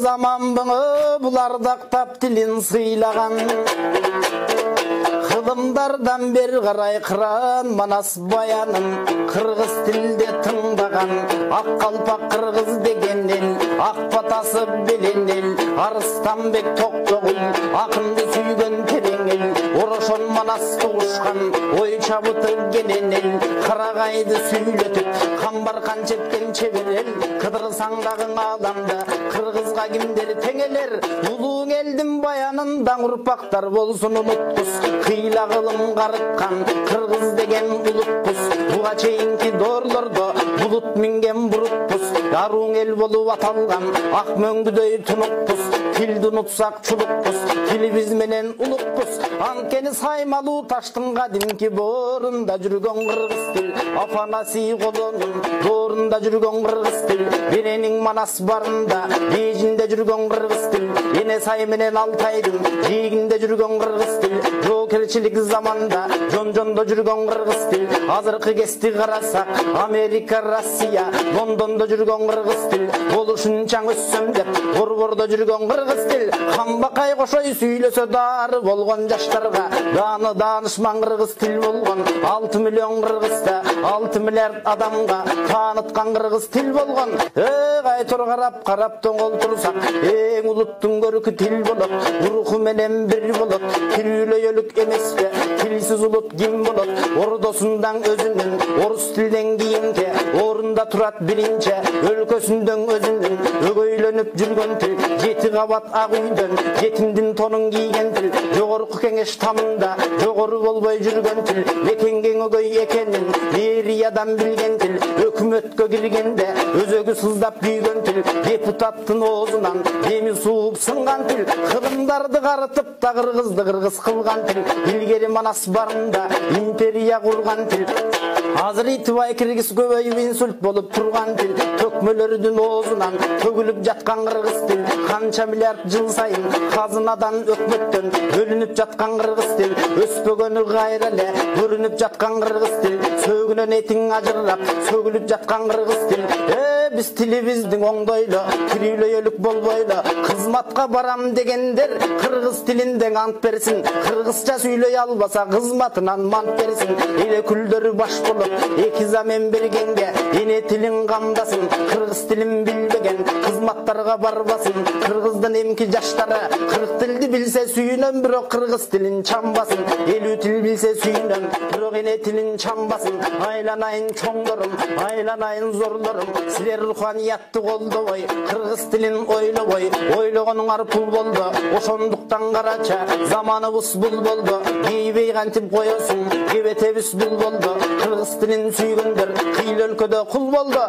заман бұңы бұлардақтап тілін сыйлаған. Ғылымдардан бер қарай қыран манас баянын қырғыз тілде тыңдаған. Ақ қалпақ қырғыз деген ел ақ батасы белен ел арыстанбек тоқтоғұл ақынды сүйген терең ел орошон манасты құшқан ой шабыты кенен ел қарағайды сөйлетіп қамбар қан шепкен шебер ел қыдырсаңдағы аламда қырғызға кімдер теңелер? Ұлың елдің баянын даң ұрпақтар болсын ұмытқыз қила қылым қарытқан қырғыз деген ұлытпыз бұға чейінки дорлордо бұлыт минген бұрытпыз аруң ел болып аталған ақ мөңгүдөй тұнықпыз тілді ұмытсақ чулықпыз тілі менен ұлықпыз анткени саймалуу таштың кадимки боорунда жүргөн кыргыз тил афанасий колонун доорунда жүргөн кыргыз тил беренин манас барында бейжинде жүргөн кыргыз тил эне сай менен алтайдын жээгинде жүргөн кыргыз тил жоокерчилик заманда жон жондо жүргөн кыргыз тил азыркы кезде карасак америка россия лондондо жүргөн кыргыз тил болушунчаң өссөм деп борбордо жүргөн кыргыз тил камбакай кошой сүйлөсө дары болгон жаштарга дааны даанышман кыргыз тил болгон алты миллион кыргызда алты миллиард адамга тааныткан кыргыз тил болгон э кайтор карап карап тоңолтурсак эң улуттун көркү тил болот руху менен бир болот тирүүлөйөлүк эмеспи тилсиз улут ким болот ордосундан өзүнүн орус тилден кийинки орунда турат биринчи өлкөсүндөн өзүнүн өгөйлөнүп жүргөн тил жети кабат ак үйдөн жетимдин тонун кийген тил жогорку кеңеш тамында жогору болбой жүргөн тил мекенген өгөй экенин мэриядан билген тил өкмөткө киргенде өзөгү сыздап күйгөн тил депутаттын оозунан деми сууп сынган тил кылымдарды карытып да кыргызды кыргыз кылган тил илгери манас барында империя курган тил азыр итибай киргиз көбөйүп инсульт болуп турган тил төкмөлөрдүн оозунан төгүлүп жаткан кыргыз тил канча миллиард жыл сайын казынадан өкмөттөн бөлүнүп жаткан кыргыз тил өспөгөнү кайра эле көрүнүп жаткан кыргыз тил сөөгүнөн этиң ажырап сөгүлүп жаткан кыргыз тил биз тилибиздин оңдойло тирүүлөйөлүк болбойло кызматка барам дегендер кыргыз тилинде ант берсин кыргызча сүйлөй албаса кызматынан мант берсин эле күлдөрү баш болуп эки замен бергенге эне тилин камдасын кыргыз тилин билбеген кызматтарга барбасын. Кыргыздын эмки жаштары кырк билсе сүйүнөм бирок кыргыз тилин чамбасын элүү тил билсе сүйүнөм бирок эне тилин чамбасын айланайын чоңдорум айланайын зорлорум силер руханиятты колдобой кыргыз тилин ойлобой ойлогонуңар пул болду ошондуктан карача заманыбыз бул болду кейбей кантип коесуң кебетебиз бул болду кыргыз тилин сүйгөндөр кыйыл өлкөдө кул болду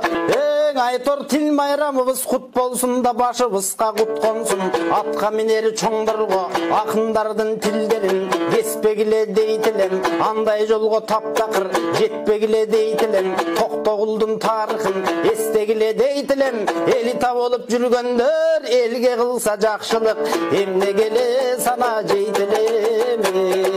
айтор тил майрамыбыз кут болсун да башыбызга кут консун атка минери чоңдорго акындардын тилдерин кеспегиле дейт элем андай жолго таптакыр жетпегиле дейт элем токтогулдун тарыхын эстегиле дейт элем элита болуп жүргөндөр элге кылса жакшылык эмне келе сана жейт элем